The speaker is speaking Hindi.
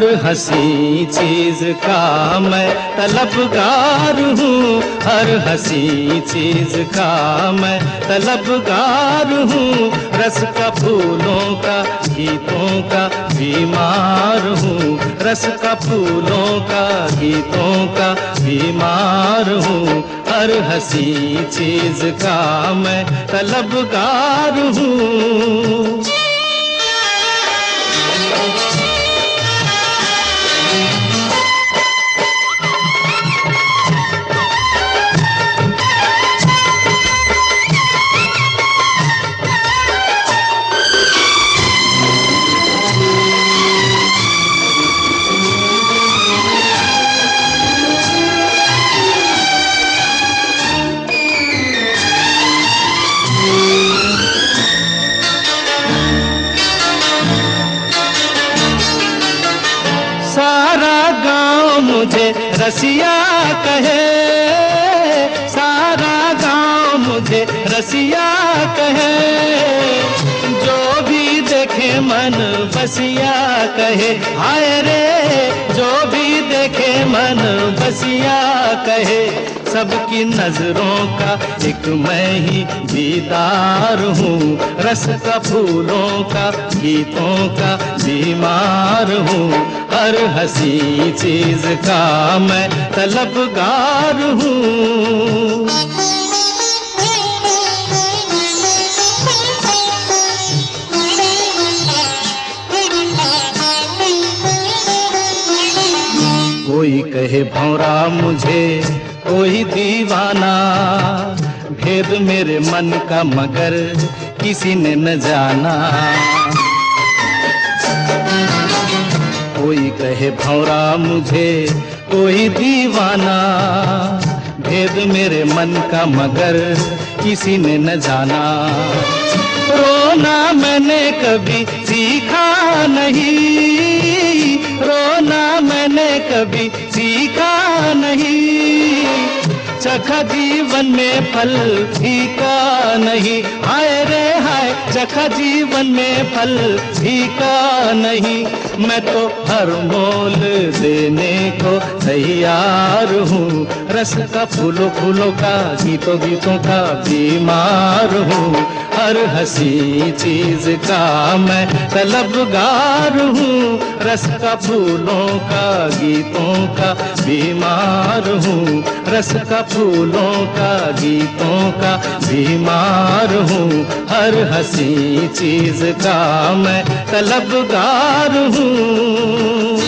हर हँसी चीज़ का मैं तलबगार हूँ। हर हँसी चीज़ का मैं तलबगार हूँ। रस का फूलों का, गीतों का बीमार हूँ। रस का फूलों का, गीतों का बीमार हूँ। हर हँसी चीज़ का मैं तलबगार हूँ। मुझे रसिया कहे। सारा गाँव मुझे रसिया कहे। जो भी देखे मन बसिया कहे। हाय रे, जो भी देखे मन बसिया कहे। सबकी नज़रों का एक मैं ही दीदार हूँ। रस का फूलों का, गीतों का बीमार हूँ। हर हँसी चीज़ का मैं तलबगार हूँ। कोई कहे भौरा मुझे कोई दीवाना। भेद मेरे मन का मगर किसी ने न जाना। कोई कहे भौरा मुझे, कोई दीवाना। भेद मेरे मन का मगर किसी ने न जाना। रोना मैंने कभी सीखा नहीं। रोना मैंने कभी सीखा नहीं। चखा जीवन में फल फीका नहीं। हाय रे हाय चखा जीवन में फल फीका नहीं। मैं तो हर मोल देने को तैयार हूँ। रस का फूलों फूलों का, गीतों गीतों का बीमार हूँ। हर हँसी चीज़ का मैं तलबगार हूँ। रस का फूलों का, गीतों का बीमार हूँ। रस का फूलों का, गीतों का बीमार हूँ। हर हँसी चीज़ का मैं तलबगार हूँ।